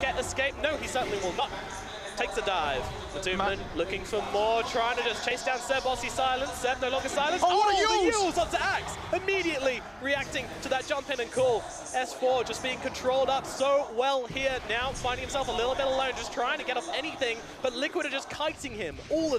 get escape? No, he certainly will not. Takes a dive. Matumbaman looking for more, trying to just chase down Seb whilst he's silenced. Seb no longer silenced. Oh, what a oh, the Eul's onto Axe. Immediately reacting to that jump in and call. S4 just being controlled up so well here now, finding himself a little bit alone, just trying to get off anything, but Liquid are just kiting him all the time.